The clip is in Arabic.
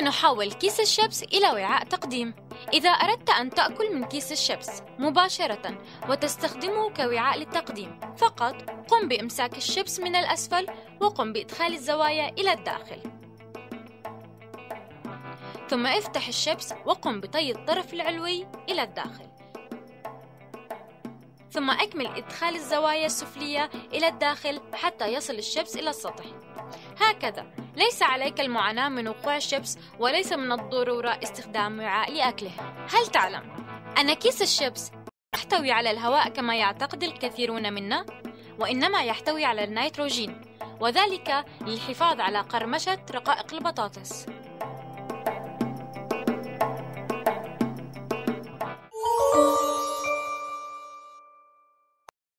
نحول كيس الشيبس إلى وعاء تقديم؟ إذا أردت أن تأكل من كيس الشيبس مباشرة وتستخدمه كوعاء للتقديم فقط قم بإمساك الشيبس من الأسفل وقم بإدخال الزوايا إلى الداخل. ثم افتح الشيبس وقم بطي الطرف العلوي إلى الداخل. ثم أكمل إدخال الزوايا السفلية إلى الداخل حتى يصل الشيبس إلى السطح. هكذا ليس عليك المعاناة من وقوع الشيبس وليس من الضرورة استخدام وعاء لأكله هل تعلم أن كيس الشيبس يحتوي على الهواء كما يعتقد الكثيرون منا؟ وإنما يحتوي على النيتروجين وذلك للحفاظ على قرمشة رقائق البطاطس